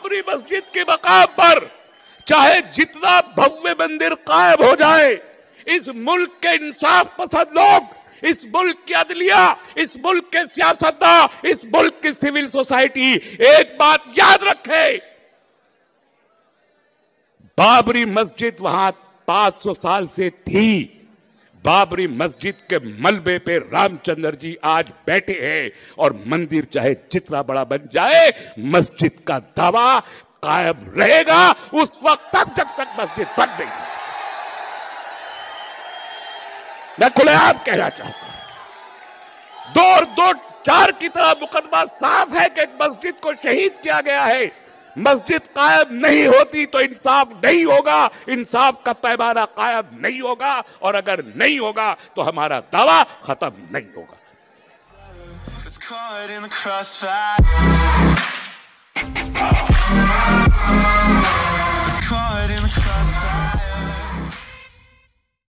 मस्जिद के मकाम पर, चाहे जितना भव्य मंदिर कायम हो जाए, इस मुल्क के इंसाफ पसंद लोग, इस मुल्क की अदलिया, इस मुल्क के सियासतदान इस मुल्क की सिविल सोसाइटी, एक बात याद रखे, बाबरी मस्जिद वहाँ 500 साल से थी। बाबरी मस्जिद के मलबे पे रामचंद्र जी आज बैठे हैं और मंदिर चाहे जितना बड़ा बन जाए, मस्जिद का दावा कायम रहेगा। उस वक्त तक जब तक मस्जिद बन नहीं मैं खुलेआम कहना चाहूँगा दो दो चार की तरह मुकदमा साफ़ है कि मस्जिद को शहीद किया गया है। मस्जिद कायम नहीं होती तो इंसाफ नहीं होगा, इंसाफ का पैमाना कायम नहीं होगा, और अगर नहीं होगा तो हमारा दावा खत्म नहीं होगा caught in the crossfire. It's caught in the crossfire.